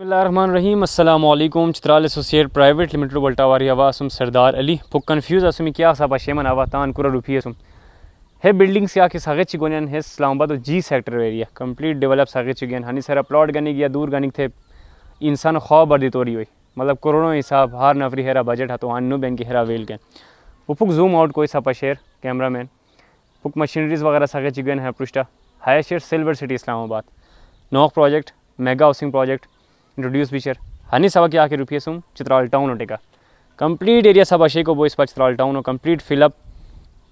Rahim Allam Chitral associate private limited वल्टावारी आवासम सरदार अली। पुक confuse assume क्या सब शेमन आवा तान कुरा रुफी असुम हे बिल्डिंग से आके सागे चिगोनियन हे Islamabad G sector area complete develop सागे चिगन हनी सारा प्लॉट गनी गया, दूर गनिक थे। इंसान ख्वा बर्दी तोरी हुई। मतलब करोड़ों हिसाब, हर नफरी हेरा बजट हाथों अन्नू बैंक की हेरा वेल के। वो पुक जूम आउट कोई सा शेर कैमरा मैन पुक मशीनरीज वगैरह सागे चिगन है पृष्ठा हाई शेर, silver city Islamabad. Knock project mega housing project introduce बिशर हनी सवा के आके रुपये सुम चित्राल टाउन उठेगा। कंप्लीट एरिया सब अशे को इस पर चित्राल टाउन हो। कंप्लीट फिलअप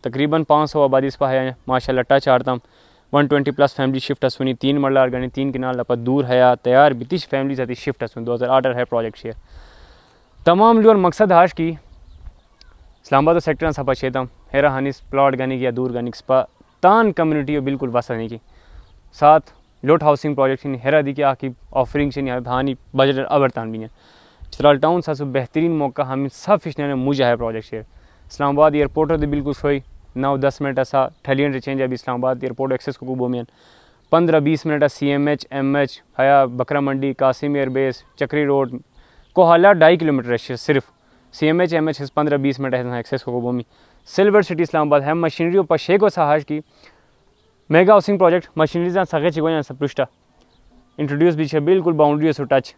तकरीबन पाँच सौ आबादी इस पर है। माशा टच आड़तम। One twenty plus family shift हसुनी तीन मरला गनी तीन किनार लपा दूर है। तैयार बितिश फैमिली जाती शिफ्ट हसुन दो हज़ार आठ है प्रोजेक्ट शेयर तमाम लोग मकसद हाश की। इस्लामाबाद सेक्टर सब सपा शेतम हेरा हनीस प्लॉट गनी गया दूर गनी स्पा तान कम्युनिटी बिल्कुल वसा नहीं की। साथ लोट हाउसिंग प्रोजेक्ट हेरा दी आकी ऑफरिंग धानी बजट अबर तान भी चित्राल टाउन सा बेहतरीन मौका, हम सब फिशने मुझे है प्रोजेक्ट शेयर इस्लामाबाद एयरपोर्ट तो बिल्कुल सोई नौ दस मिनट ऐसा ठलियन चेंज अभी इस्लामाबाद एयरपोर्ट एक्सेस को बोमियन। पंद्रह बीस minute C M H M H हया बकरा मंडी, कासिम एयरबेस चक्री रोड, कोहाला ढाई किलोमीटर है सिर्फ़। C M H M H पंद्रह बीस मिनट है एक्सेस को बोमी। सिल्वर सिटी इस्लामाबाद है, मशीनरी पर शेख सहाज की। मेगा हाउसिंग प्रोजेक्ट, मशीनरीज सगे चिगोन सपृष्टा इंट्रोड्यूस भी बिल्कुल बाउंड्री सो टच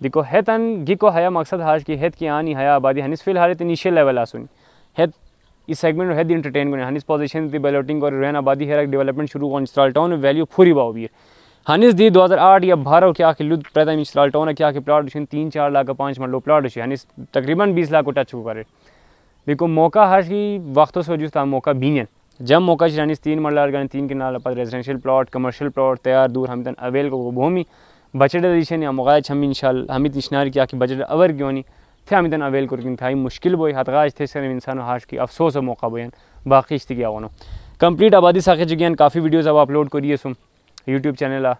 दिको है तन गिको हया मकसद हाज की, हेत की आनी हया आबादी हनिस फ़िलहाल इनिशियल लेवल आसुनी। हेत, इस सेगमेंट हेद इंटरटेन को हनिस पोजीशन दी बैलोटिंग और रहन आबादी है डेवलपमेंट शुरू को इंस्टॉल टाउन वैल्यू फूरी बाव भी हनिस दी 2008 या बारह क्या कि लुद पैदा इंस्टॉल टाउन क्या कि प्लाट तीन, चार लाख का पाँच मरलो प्लाट हनिस तकरीबन बीस लाख को टच को करे। देखो, मौका हाज की, वक्तों से वजूद मौका बीन जब मौका चानीस तीन मरला गए तीन किनार पर रेजिडेंशियल प्लॉट कमर्शियल प्लाट तैयार, दूर, हम अवेल को भूमि बजट एडिशन या मुगाय हम इंशाल हम इशनार किया कि बजट अवर क्यों नहीं, थे हम अवेल कर था मुश्किल बोई हतगाज थे सर इंसान हाश की अफसोस और मौका बोन बाकी इश्तिया कंप्लीट आबादी साखे जुगियान काफ़ी वीडियोज़ अब अपलोड करिए सुम यूट्यूब चैनल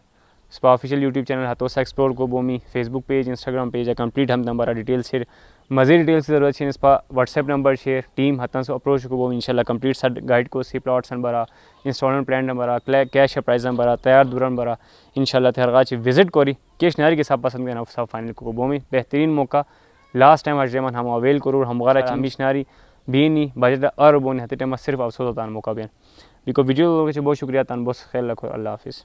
स्पा ऑफिशियल यूट्यूब चैनल हतोसा एक्सप्लोर को बोमी फेसबुक पेज इंस्टाग्राम पेज है कंप्लीट हम नंबर डिटेल शेयर मज़ीद डिटेल की ज़रूरत है इस पर व्हाट्सएप नंबर शेयर टीम हतन से अप्रोच को बोमी इंशाल्लाह कंप्लीट सर गाइड को सी plots number instalment plan number cash price number तैयार दूर नंबर इंशाल्लाह तहरगाच विज़िट करी। कैश नारी के साथ पसंद करना सब फाइनल को बोमी बेहतरीन मौका। लास्ट टाइम आज हम अवेल करूँ हम वगैरह मिशनारी भी नहीं बजट और बोने हते टाइम सिर्फ़ अफसोस होता मौका बेन बिको वीडियो बहुत शुक्रिया तन बहुत ख्याल रखो अल्लाह हाफिज़।